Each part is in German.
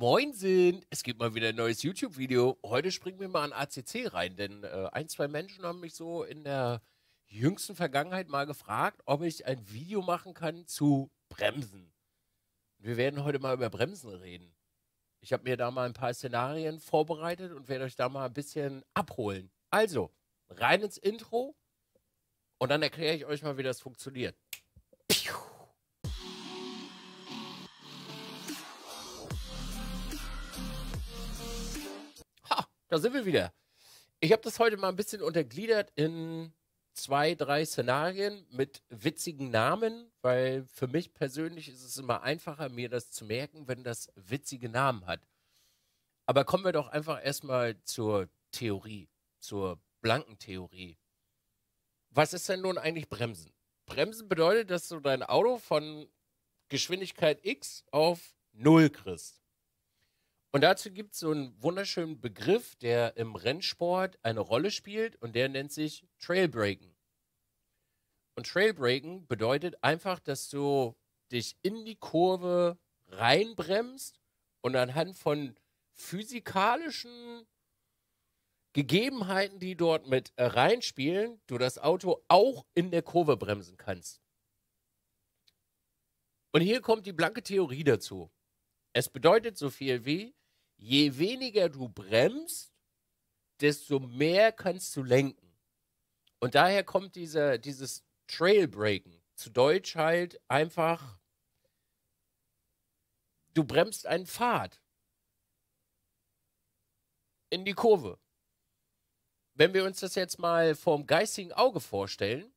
Moinsen! Es gibt mal wieder ein neues YouTube-Video. Heute springen wir mal an ACC rein, denn äh, ein, zwei Menschen haben mich so in der jüngsten Vergangenheit mal gefragt, ob ich ein Video machen kann zu Bremsen. Wir werden heute mal über Bremsen reden. Ich habe mir da mal ein paar Szenarien vorbereitet und werde euch da mal ein bisschen abholen. Also, rein ins Intro und dann erkläre ich euch mal, wie das funktioniert. Da sind wir wieder. Ich habe das heute mal ein bisschen untergliedert in zwei, drei Szenarien mit witzigen Namen, weil für mich persönlich ist es immer einfacher, mir das zu merken, wenn das witzige Namen hat. Aber kommen wir doch einfach erstmal zur Theorie, zur blanken Theorie. Was ist denn nun eigentlich Bremsen? Bremsen bedeutet, dass du dein Auto von Geschwindigkeit X auf Null kriegst. Und dazu gibt es so einen wunderschönen Begriff, der im Rennsport eine Rolle spielt und der nennt sich Trailbreaken. Und Trailbreaken bedeutet einfach, dass du dich in die Kurve reinbremst und anhand von physikalischen Gegebenheiten, die dort mit reinspielen, du das Auto auch in der Kurve bremsen kannst. Und hier kommt die blanke Theorie dazu. Es bedeutet so viel wie, je weniger du bremst, desto mehr kannst du lenken. Und daher kommt dieser, dieses Trailbreaken. Zu Deutsch halt einfach, du bremst einen Pfad in die Kurve. Wenn wir uns das jetzt mal vom geistigen Auge vorstellen,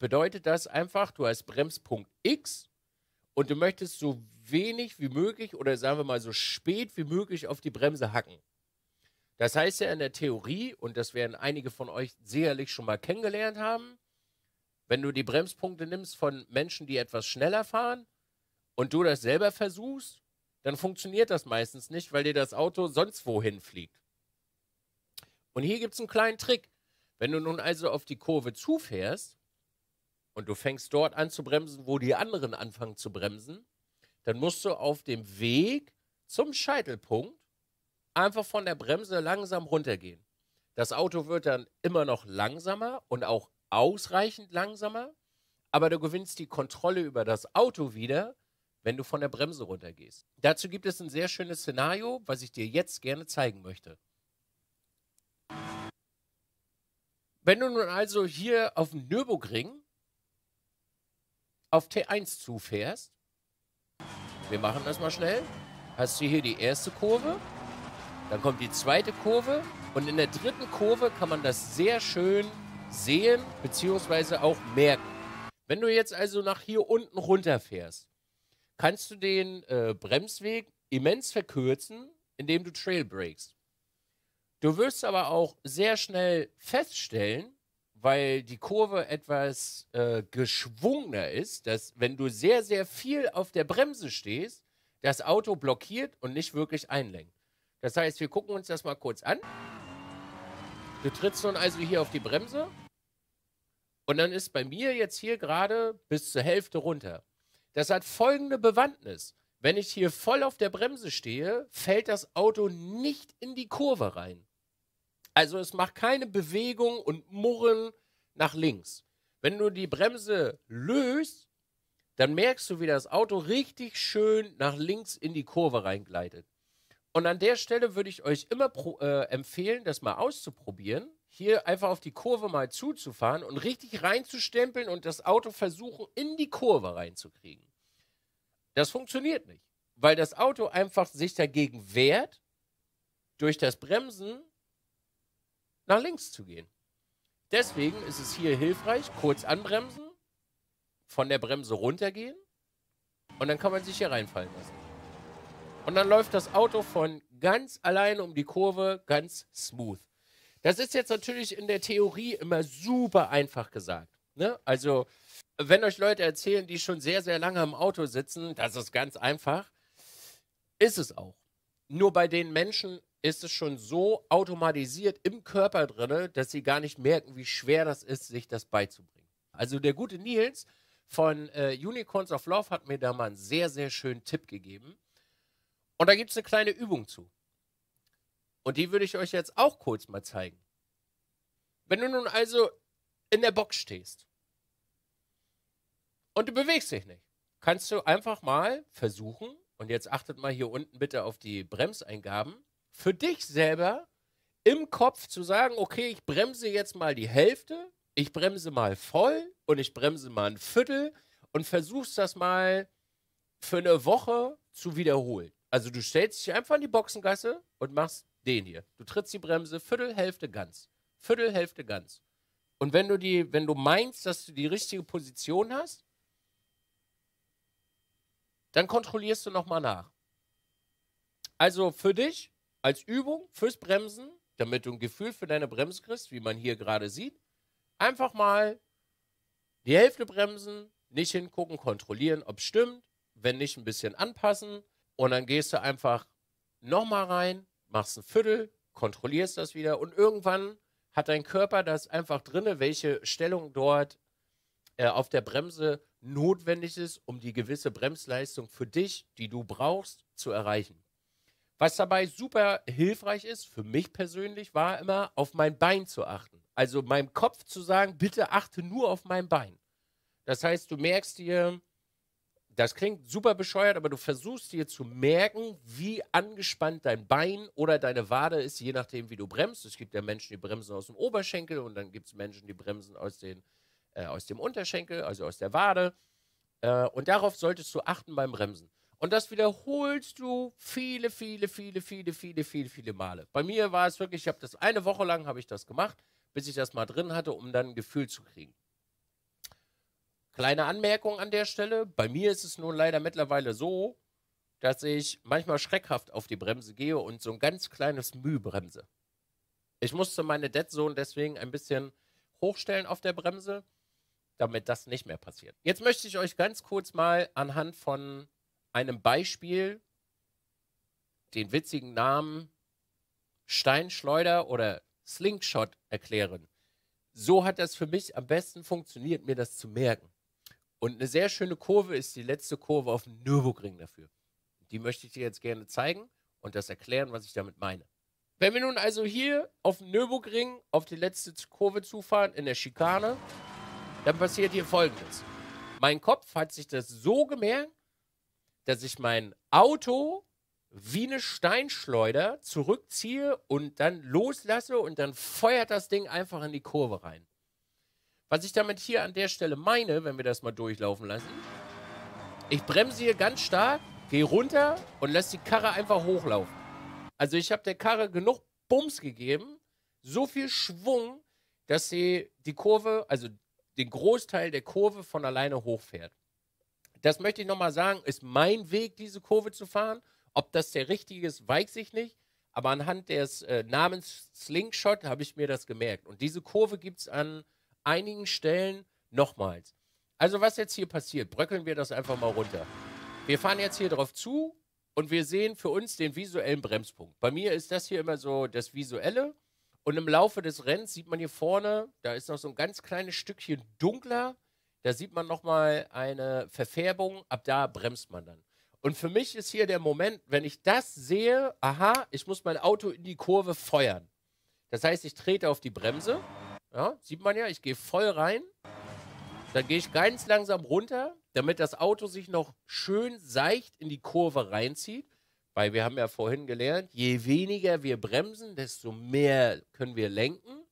bedeutet das einfach, du hast Bremspunkt X und du möchtest so wenig wie möglich oder sagen wir mal so spät wie möglich auf die Bremse hacken. Das heißt ja in der Theorie, und das werden einige von euch sicherlich schon mal kennengelernt haben, wenn du die Bremspunkte nimmst von Menschen, die etwas schneller fahren und du das selber versuchst, dann funktioniert das meistens nicht, weil dir das Auto sonst wohin fliegt. Und hier gibt es einen kleinen Trick. Wenn du nun also auf die Kurve zufährst und du fängst dort an zu bremsen, wo die anderen anfangen zu bremsen, dann musst du auf dem Weg zum Scheitelpunkt einfach von der Bremse langsam runtergehen. Das Auto wird dann immer noch langsamer und auch ausreichend langsamer, aber du gewinnst die Kontrolle über das Auto wieder, wenn du von der Bremse runtergehst. Dazu gibt es ein sehr schönes Szenario, was ich dir jetzt gerne zeigen möchte. Wenn du nun also hier auf dem Nürburgring auf T1 zufährst, wir machen das mal schnell. Hast du hier die erste Kurve, dann kommt die zweite Kurve und in der dritten Kurve kann man das sehr schön sehen bzw. auch merken. Wenn du jetzt also nach hier unten runterfährst, kannst du den äh, Bremsweg immens verkürzen, indem du Trail breakst. Du wirst aber auch sehr schnell feststellen, weil die Kurve etwas äh, geschwungener ist, dass wenn du sehr, sehr viel auf der Bremse stehst, das Auto blockiert und nicht wirklich einlenkt. Das heißt, wir gucken uns das mal kurz an. Du trittst nun also hier auf die Bremse und dann ist bei mir jetzt hier gerade bis zur Hälfte runter. Das hat folgende Bewandtnis. Wenn ich hier voll auf der Bremse stehe, fällt das Auto nicht in die Kurve rein. Also es macht keine Bewegung und Murren nach links. Wenn du die Bremse löst, dann merkst du, wie das Auto richtig schön nach links in die Kurve reingleitet. Und an der Stelle würde ich euch immer pro, äh, empfehlen, das mal auszuprobieren. Hier einfach auf die Kurve mal zuzufahren und richtig reinzustempeln und das Auto versuchen, in die Kurve reinzukriegen. Das funktioniert nicht, weil das Auto einfach sich dagegen wehrt, durch das Bremsen nach links zu gehen. Deswegen ist es hier hilfreich, kurz anbremsen, von der Bremse runtergehen und dann kann man sich hier reinfallen lassen. Und dann läuft das Auto von ganz alleine um die Kurve ganz smooth. Das ist jetzt natürlich in der Theorie immer super einfach gesagt. Ne? Also, wenn euch Leute erzählen, die schon sehr, sehr lange im Auto sitzen, das ist ganz einfach, ist es auch. Nur bei den Menschen ist es schon so automatisiert im Körper drin, dass sie gar nicht merken, wie schwer das ist, sich das beizubringen. Also der gute Nils von äh, Unicorns of Love hat mir da mal einen sehr, sehr schönen Tipp gegeben. Und da gibt es eine kleine Übung zu. Und die würde ich euch jetzt auch kurz mal zeigen. Wenn du nun also in der Box stehst und du bewegst dich nicht, kannst du einfach mal versuchen, und jetzt achtet mal hier unten bitte auf die Bremseingaben, für dich selber im Kopf zu sagen, okay, ich bremse jetzt mal die Hälfte, ich bremse mal voll und ich bremse mal ein Viertel und versuchst das mal für eine Woche zu wiederholen. Also du stellst dich einfach in die Boxengasse und machst den hier. Du trittst die Bremse, Viertel, Hälfte, ganz. Viertel, Hälfte, ganz. Und wenn du die, wenn du meinst, dass du die richtige Position hast, dann kontrollierst du nochmal nach. Also für dich als Übung, fürs Bremsen, damit du ein Gefühl für deine Bremse kriegst, wie man hier gerade sieht, einfach mal die Hälfte bremsen, nicht hingucken, kontrollieren, ob es stimmt, wenn nicht ein bisschen anpassen. Und dann gehst du einfach nochmal rein, machst ein Viertel, kontrollierst das wieder. Und irgendwann hat dein Körper das einfach drin, welche Stellung dort äh, auf der Bremse notwendig ist, um die gewisse Bremsleistung für dich, die du brauchst, zu erreichen. Was dabei super hilfreich ist, für mich persönlich, war immer, auf mein Bein zu achten. Also meinem Kopf zu sagen, bitte achte nur auf mein Bein. Das heißt, du merkst dir, das klingt super bescheuert, aber du versuchst dir zu merken, wie angespannt dein Bein oder deine Wade ist, je nachdem, wie du bremst. Es gibt ja Menschen, die bremsen aus dem Oberschenkel und dann gibt es Menschen, die bremsen aus den äh, aus dem Unterschenkel, also aus der Wade. Äh, und darauf solltest du achten beim Bremsen. Und das wiederholst du viele, viele, viele, viele, viele, viele, viele Male. Bei mir war es wirklich, ich habe das eine Woche lang habe ich das gemacht, bis ich das mal drin hatte, um dann ein Gefühl zu kriegen. Kleine Anmerkung an der Stelle. Bei mir ist es nun leider mittlerweile so, dass ich manchmal schreckhaft auf die Bremse gehe und so ein ganz kleines Mühe bremse. Ich musste meine Dead Zone deswegen ein bisschen hochstellen auf der Bremse, damit das nicht mehr passiert. Jetzt möchte ich euch ganz kurz mal anhand von einem Beispiel den witzigen Namen Steinschleuder oder Slingshot erklären. So hat das für mich am besten funktioniert, mir das zu merken. Und eine sehr schöne Kurve ist die letzte Kurve auf dem Nürburgring dafür. Die möchte ich dir jetzt gerne zeigen und das erklären, was ich damit meine. Wenn wir nun also hier auf dem Nürburgring auf die letzte Kurve zufahren in der Schikane, dann passiert hier folgendes. Mein Kopf hat sich das so gemerkt, dass ich mein Auto wie eine Steinschleuder zurückziehe und dann loslasse und dann feuert das Ding einfach in die Kurve rein. Was ich damit hier an der Stelle meine, wenn wir das mal durchlaufen lassen, ich bremse hier ganz stark, gehe runter und lasse die Karre einfach hochlaufen. Also ich habe der Karre genug Bums gegeben, so viel Schwung, dass sie die Kurve, also den Großteil der Kurve von alleine hochfährt. Das möchte ich nochmal sagen, ist mein Weg, diese Kurve zu fahren. Ob das der richtige ist, weiß ich nicht. Aber anhand des äh, Namens Slingshot habe ich mir das gemerkt. Und diese Kurve gibt es an einigen Stellen nochmals. Also was jetzt hier passiert, bröckeln wir das einfach mal runter. Wir fahren jetzt hier drauf zu und wir sehen für uns den visuellen Bremspunkt. Bei mir ist das hier immer so das Visuelle. Und im Laufe des Rennens sieht man hier vorne, da ist noch so ein ganz kleines Stückchen dunkler. Da sieht man nochmal eine Verfärbung. Ab da bremst man dann. Und für mich ist hier der Moment, wenn ich das sehe, aha, ich muss mein Auto in die Kurve feuern. Das heißt, ich trete auf die Bremse. Ja, sieht man ja, ich gehe voll rein. Dann gehe ich ganz langsam runter, damit das Auto sich noch schön seicht in die Kurve reinzieht. Weil wir haben ja vorhin gelernt, je weniger wir bremsen, desto mehr können wir lenken.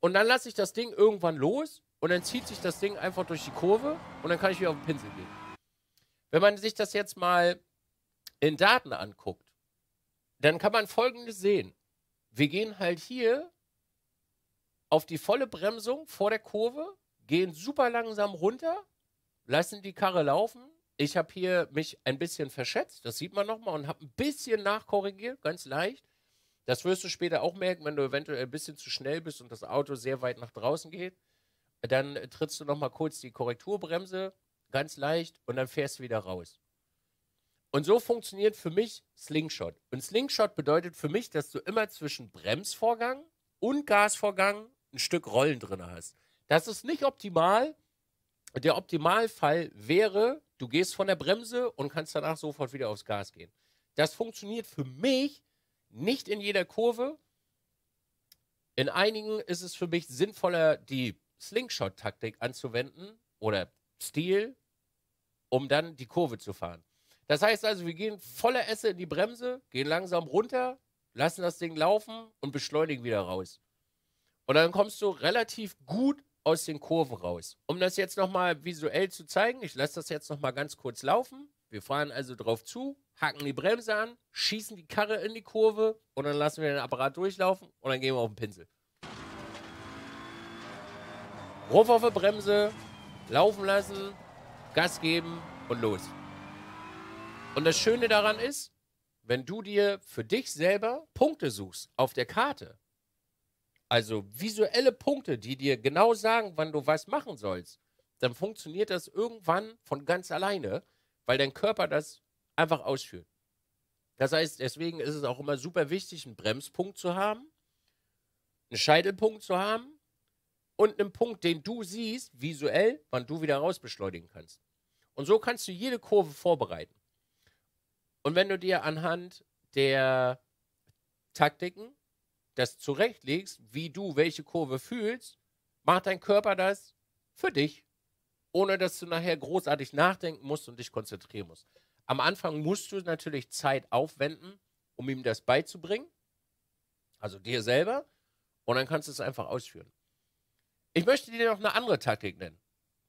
Und dann lasse ich das Ding irgendwann los und dann zieht sich das Ding einfach durch die Kurve und dann kann ich wieder auf den Pinsel gehen. Wenn man sich das jetzt mal in Daten anguckt, dann kann man folgendes sehen. Wir gehen halt hier auf die volle Bremsung vor der Kurve, gehen super langsam runter, lassen die Karre laufen, ich habe hier mich ein bisschen verschätzt, das sieht man nochmal, und habe ein bisschen nachkorrigiert, ganz leicht. Das wirst du später auch merken, wenn du eventuell ein bisschen zu schnell bist und das Auto sehr weit nach draußen geht. Dann trittst du nochmal kurz die Korrekturbremse, ganz leicht, und dann fährst du wieder raus. Und so funktioniert für mich Slingshot. Und Slingshot bedeutet für mich, dass du immer zwischen Bremsvorgang und Gasvorgang ein Stück Rollen drin hast. Das ist nicht optimal. Der Optimalfall wäre, Du gehst von der Bremse und kannst danach sofort wieder aufs Gas gehen. Das funktioniert für mich nicht in jeder Kurve. In einigen ist es für mich sinnvoller, die Slingshot-Taktik anzuwenden oder Stil, um dann die Kurve zu fahren. Das heißt also, wir gehen voller Esse in die Bremse, gehen langsam runter, lassen das Ding laufen und beschleunigen wieder raus. Und dann kommst du relativ gut aus den Kurven raus. Um das jetzt nochmal visuell zu zeigen, ich lasse das jetzt nochmal ganz kurz laufen. Wir fahren also drauf zu, hacken die Bremse an, schießen die Karre in die Kurve und dann lassen wir den Apparat durchlaufen und dann gehen wir auf den Pinsel. Ruf auf die Bremse, laufen lassen, Gas geben und los. Und das Schöne daran ist, wenn du dir für dich selber Punkte suchst auf der Karte, also visuelle Punkte, die dir genau sagen, wann du was machen sollst, dann funktioniert das irgendwann von ganz alleine, weil dein Körper das einfach ausführt. Das heißt, deswegen ist es auch immer super wichtig, einen Bremspunkt zu haben, einen Scheitelpunkt zu haben und einen Punkt, den du siehst, visuell, wann du wieder rausbeschleunigen kannst. Und so kannst du jede Kurve vorbereiten. Und wenn du dir anhand der Taktiken das zurechtlegst, wie du welche Kurve fühlst, macht dein Körper das für dich, ohne dass du nachher großartig nachdenken musst und dich konzentrieren musst. Am Anfang musst du natürlich Zeit aufwenden, um ihm das beizubringen, also dir selber, und dann kannst du es einfach ausführen. Ich möchte dir noch eine andere Taktik nennen.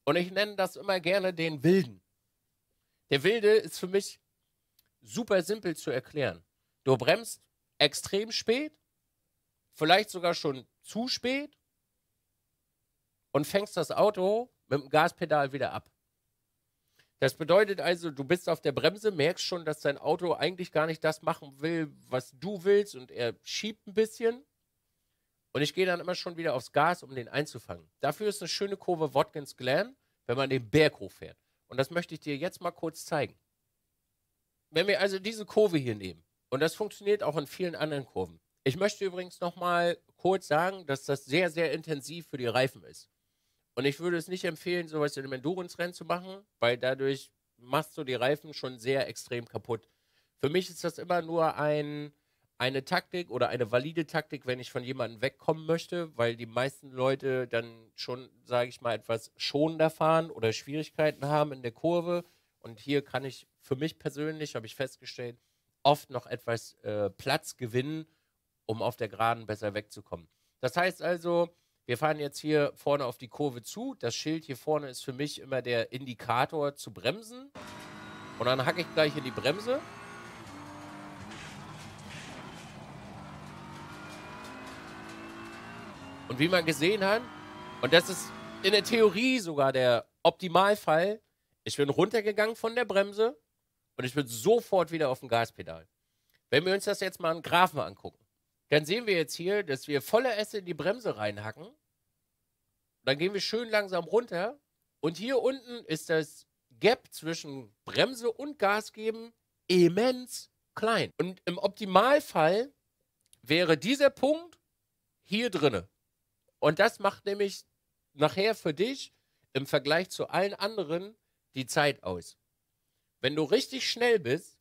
Und ich nenne das immer gerne den Wilden. Der Wilde ist für mich super simpel zu erklären. Du bremst extrem spät, vielleicht sogar schon zu spät und fängst das Auto mit dem Gaspedal wieder ab. Das bedeutet also, du bist auf der Bremse, merkst schon, dass dein Auto eigentlich gar nicht das machen will, was du willst und er schiebt ein bisschen. Und ich gehe dann immer schon wieder aufs Gas, um den einzufangen. Dafür ist eine schöne Kurve Watkins Glen, wenn man den Berg hochfährt. Und das möchte ich dir jetzt mal kurz zeigen. Wenn wir also diese Kurve hier nehmen, und das funktioniert auch in vielen anderen Kurven. Ich möchte übrigens noch mal kurz sagen, dass das sehr, sehr intensiv für die Reifen ist. Und ich würde es nicht empfehlen, sowas in einem Endurance-Rennen zu machen, weil dadurch machst du die Reifen schon sehr extrem kaputt. Für mich ist das immer nur ein, eine Taktik oder eine valide Taktik, wenn ich von jemandem wegkommen möchte, weil die meisten Leute dann schon, sage ich mal, etwas schonender fahren oder Schwierigkeiten haben in der Kurve. Und hier kann ich für mich persönlich, habe ich festgestellt, oft noch etwas äh, Platz gewinnen, um auf der Geraden besser wegzukommen. Das heißt also, wir fahren jetzt hier vorne auf die Kurve zu. Das Schild hier vorne ist für mich immer der Indikator zu bremsen. Und dann hacke ich gleich in die Bremse. Und wie man gesehen hat, und das ist in der Theorie sogar der Optimalfall, ich bin runtergegangen von der Bremse und ich bin sofort wieder auf dem Gaspedal. Wenn wir uns das jetzt mal einen Graphen angucken, dann sehen wir jetzt hier, dass wir voller Esse in die Bremse reinhacken. Dann gehen wir schön langsam runter. Und hier unten ist das Gap zwischen Bremse und Gas geben immens klein. Und im Optimalfall wäre dieser Punkt hier drinne. Und das macht nämlich nachher für dich im Vergleich zu allen anderen die Zeit aus. Wenn du richtig schnell bist,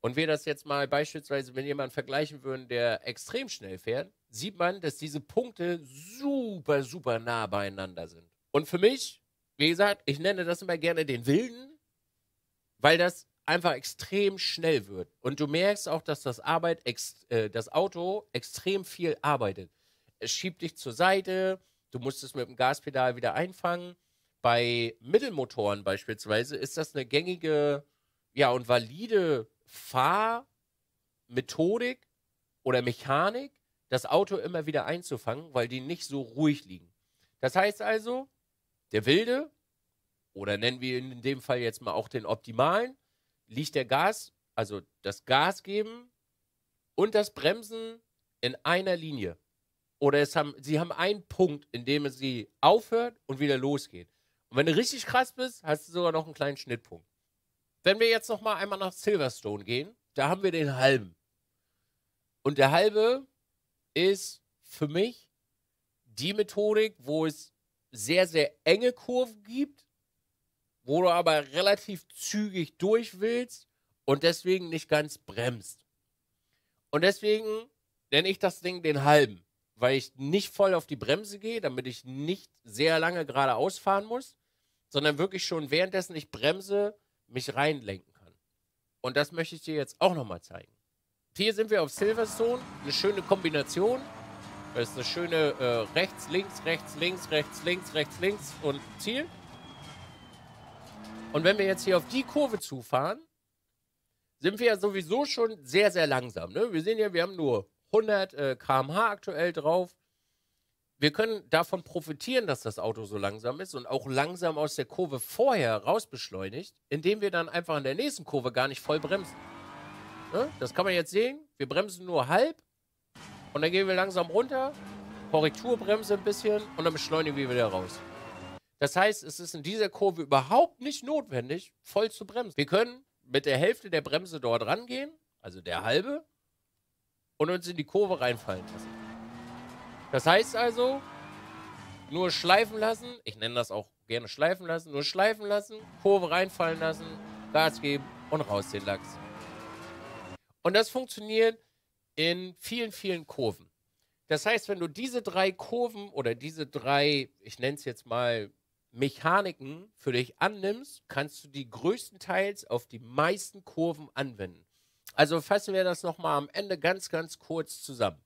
und wir das jetzt mal beispielsweise, wenn jemand vergleichen würden, der extrem schnell fährt, sieht man, dass diese Punkte super, super nah beieinander sind. Und für mich, wie gesagt, ich nenne das immer gerne den Wilden, weil das einfach extrem schnell wird. Und du merkst auch, dass das, Arbeit äh, das Auto extrem viel arbeitet. Es schiebt dich zur Seite, du musst es mit dem Gaspedal wieder einfangen. Bei Mittelmotoren beispielsweise ist das eine gängige ja, und valide Fahrmethodik oder Mechanik, das Auto immer wieder einzufangen, weil die nicht so ruhig liegen. Das heißt also, der Wilde, oder nennen wir in dem Fall jetzt mal auch den Optimalen, liegt der Gas, also das Gas geben und das Bremsen in einer Linie. Oder es haben, sie haben einen Punkt, in dem sie aufhört und wieder losgeht. Und wenn du richtig krass bist, hast du sogar noch einen kleinen Schnittpunkt. Wenn wir jetzt noch mal einmal nach Silverstone gehen, da haben wir den halben. Und der halbe ist für mich die Methodik, wo es sehr, sehr enge Kurven gibt, wo du aber relativ zügig durch willst und deswegen nicht ganz bremst. Und deswegen nenne ich das Ding den halben, weil ich nicht voll auf die Bremse gehe, damit ich nicht sehr lange geradeaus fahren muss, sondern wirklich schon währenddessen ich bremse, mich reinlenken kann. Und das möchte ich dir jetzt auch nochmal zeigen. Hier sind wir auf Silverstone, eine schöne Kombination. Das ist eine schöne äh, rechts, links, rechts, links, rechts, links, rechts, links und Ziel. Und wenn wir jetzt hier auf die Kurve zufahren, sind wir ja sowieso schon sehr, sehr langsam. Ne? Wir sehen ja, wir haben nur 100 äh, km/h aktuell drauf. Wir können davon profitieren, dass das Auto so langsam ist und auch langsam aus der Kurve vorher rausbeschleunigt, indem wir dann einfach in der nächsten Kurve gar nicht voll bremsen. Ne? Das kann man jetzt sehen. Wir bremsen nur halb und dann gehen wir langsam runter, Korrekturbremse ein bisschen und dann beschleunigen wir wieder raus. Das heißt, es ist in dieser Kurve überhaupt nicht notwendig, voll zu bremsen. Wir können mit der Hälfte der Bremse dort rangehen, also der halbe, und uns in die Kurve reinfallen lassen. Das heißt also, nur schleifen lassen, ich nenne das auch gerne schleifen lassen, nur schleifen lassen, Kurve reinfallen lassen, Gas geben und raus den Lachs. Und das funktioniert in vielen, vielen Kurven. Das heißt, wenn du diese drei Kurven oder diese drei, ich nenne es jetzt mal Mechaniken für dich annimmst, kannst du die größtenteils auf die meisten Kurven anwenden. Also fassen wir das nochmal am Ende ganz, ganz kurz zusammen.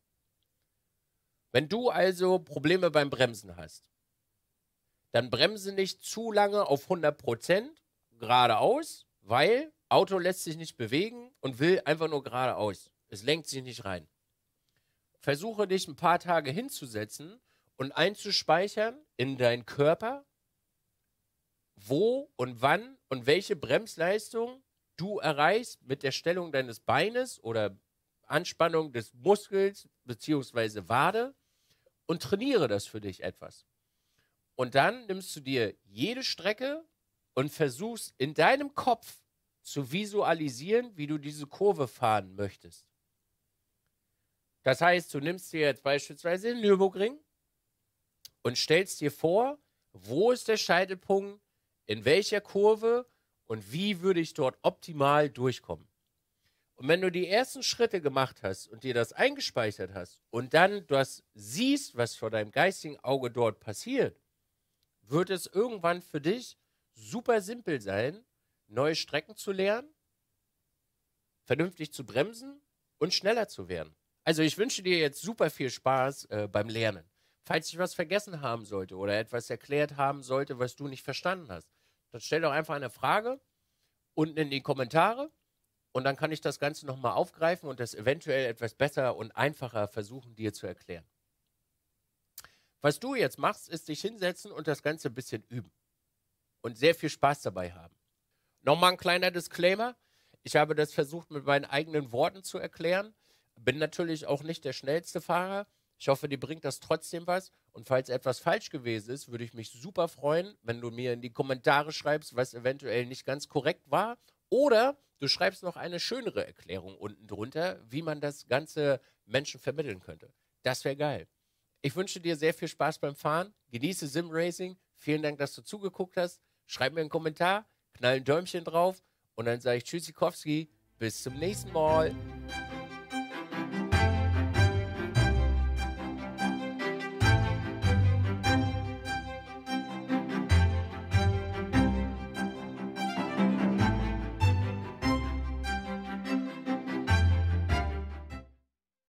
Wenn du also Probleme beim Bremsen hast, dann bremse nicht zu lange auf 100% geradeaus, weil Auto lässt sich nicht bewegen und will einfach nur geradeaus. Es lenkt sich nicht rein. Versuche dich ein paar Tage hinzusetzen und einzuspeichern in deinen Körper, wo und wann und welche Bremsleistung du erreichst mit der Stellung deines Beines oder Anspannung des Muskels bzw. Wade und trainiere das für dich etwas. Und dann nimmst du dir jede Strecke und versuchst in deinem Kopf zu visualisieren, wie du diese Kurve fahren möchtest. Das heißt, du nimmst dir jetzt beispielsweise den Nürburgring und stellst dir vor, wo ist der Scheitelpunkt, in welcher Kurve und wie würde ich dort optimal durchkommen. Und wenn du die ersten Schritte gemacht hast und dir das eingespeichert hast und dann das siehst, was vor deinem geistigen Auge dort passiert, wird es irgendwann für dich super simpel sein, neue Strecken zu lernen, vernünftig zu bremsen und schneller zu werden. Also ich wünsche dir jetzt super viel Spaß äh, beim Lernen. Falls ich was vergessen haben sollte oder etwas erklärt haben sollte, was du nicht verstanden hast, dann stell doch einfach eine Frage unten in die Kommentare und dann kann ich das Ganze nochmal aufgreifen und das eventuell etwas besser und einfacher versuchen, dir zu erklären. Was du jetzt machst, ist dich hinsetzen und das Ganze ein bisschen üben und sehr viel Spaß dabei haben. Nochmal ein kleiner Disclaimer. Ich habe das versucht mit meinen eigenen Worten zu erklären. Bin natürlich auch nicht der schnellste Fahrer. Ich hoffe, dir bringt das trotzdem was. Und falls etwas falsch gewesen ist, würde ich mich super freuen, wenn du mir in die Kommentare schreibst, was eventuell nicht ganz korrekt war. Oder du schreibst noch eine schönere Erklärung unten drunter, wie man das Ganze Menschen vermitteln könnte. Das wäre geil. Ich wünsche dir sehr viel Spaß beim Fahren. Genieße Sim Racing. Vielen Dank, dass du zugeguckt hast. Schreib mir einen Kommentar, knall ein Däumchen drauf und dann sage ich Tschüssikowski. Bis zum nächsten Mal.